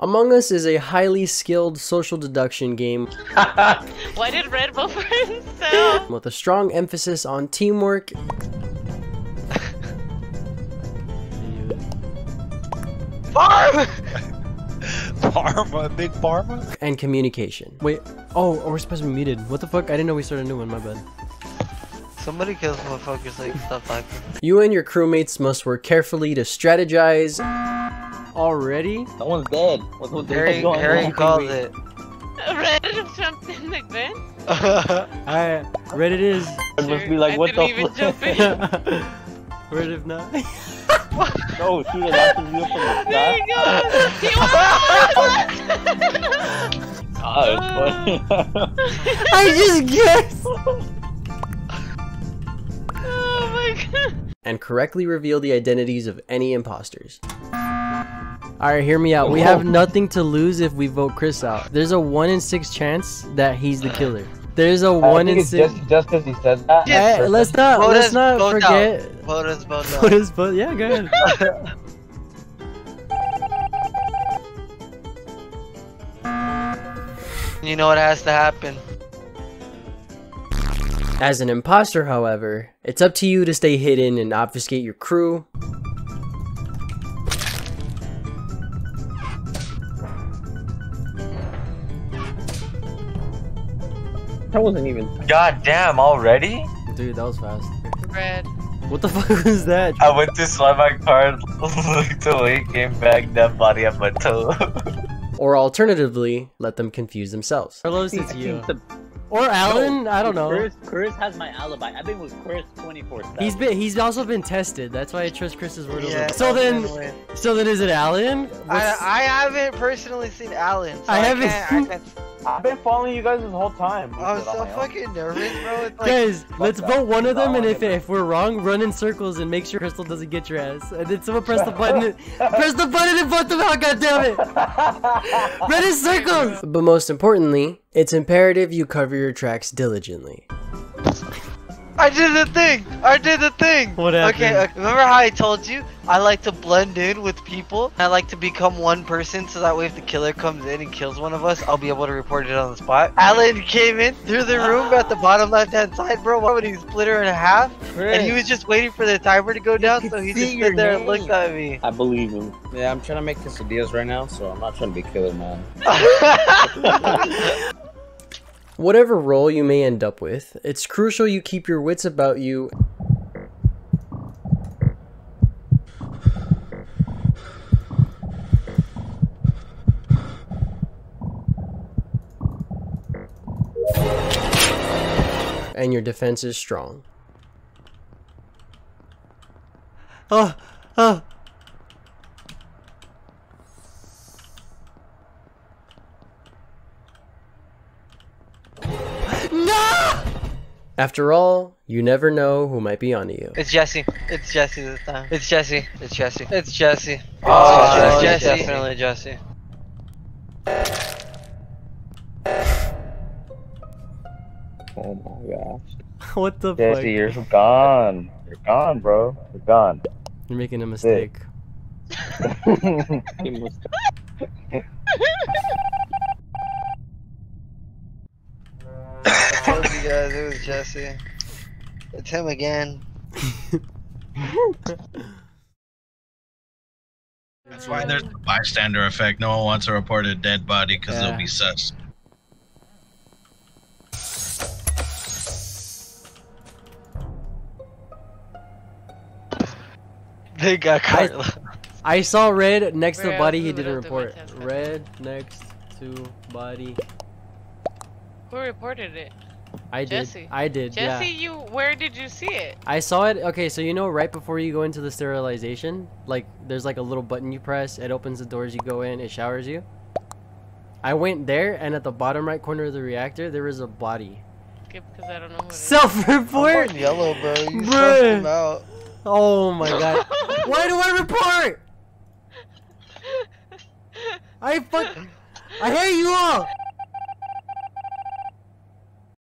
Among Us is a highly skilled social deduction game Why did Red vote for himself? with a strong emphasis on teamwork Farm! Pharma, big pharma. and communication. Wait, oh, oh, we're supposed to be muted. What the fuck? I didn't know we started a new one, my bad. Somebody kills motherfuckers like stuff like You and your crewmates must work carefully to strategize. Already? Someone's dead. What, what, Harry, what's going Harry on? called it. Red jumped in the vent? Alright, Reddit is. It must be like, I what didn't the even fuck? jump in. Reddit not. No, shoot it out from you from the There sky. you go! He won! Ah, it's funny. I just guessed! oh my god. And correctly reveal the identities of any imposters. Alright, hear me out. We have oh. nothing to lose if we vote Chris out. There's a 1 in 6 chance that he's the killer. There's a I 1 think in it's 6. just just because he said that. Yes. Let's not, Vote let's not both forget. Vote us both Vote out. us both. Yeah, go ahead. You know what has to happen. As an imposter, however, it's up to you to stay hidden and obfuscate your crew. That wasn't even. God damn, already? Dude, that was fast. Red. What the fuck was that? I went to swipe my card, looked away, came back, dead body on my toe. Or alternatively, let them confuse themselves. Carlos, See, it's I you. the- Or Alan, I don't know. Chris, Chris has my alibi. I've been with Chris 24 7. He's been he's also been tested. That's why I trust Chris's word Yeah. So then win. so then is it Alan? I, What's- I haven't personally seen Alan. So I I, haven't Can't, seen- I can't, I've been following you guys this whole time. I'm so my own. fucking nervous, bro. It's like, Guys, let's that. vote one of them, and oh, if, get if we're wrong, run in circles and make sure Crystal doesn't get your ass. And then someone press the button, press the button and vote them out. God damn it! Run in circles. But most importantly, it's imperative you cover your tracks diligently. I did the thing. I did the thing. What Okay, happened? okay, remember how I told you I like to blend in with people? I like to become one person so that way if the killer comes in and kills one of us, I'll be able to report it on the spot. Alan came in through the room at the bottom left hand side, bro. Why would he split her in half, and he was just waiting for the timer to go down, so he just your stood there and name. looked at me. I believe him. Yeah, I'm trying to make quesadillas right now, so I'm not trying to be killer, man. Whatever role you may end up with, it's crucial you keep your wits about you and your defense is strong. Oh, oh. After all, you never know who might be onto you. It's Jesse. It's Jesse this time. It's Jesse. It's Jesse. It's Jesse. Oh, it's it's Jesse. Jesse. Definitely Jesse. Oh my gosh. what the Jesse, fuck? you're gone. You're gone, bro. You're gone. You're making a mistake. guys it was Jesse. It's him again. That's why there's a bystander effect. No one wants to report a dead body because Yeah. they'll be sus. They got I- Carla. I saw red next to the body. He didn't would have to report. Red next to body. Who reported it? I did. Jesse. I did. Jesse, Yeah. you where did you see it? I saw it. Okay, so you know, right before you go into the sterilization, like there's like a little button you press. It opens the doors. You go in. It showers you. I went there, and at the bottom right corner of the reactor, there was a body. Because I don't know who it is. Self-report. Yellow, bro. You Bruh. him out. Oh my god. Why do I report? I fuck. I hate you all.